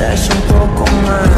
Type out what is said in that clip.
estás un poco más.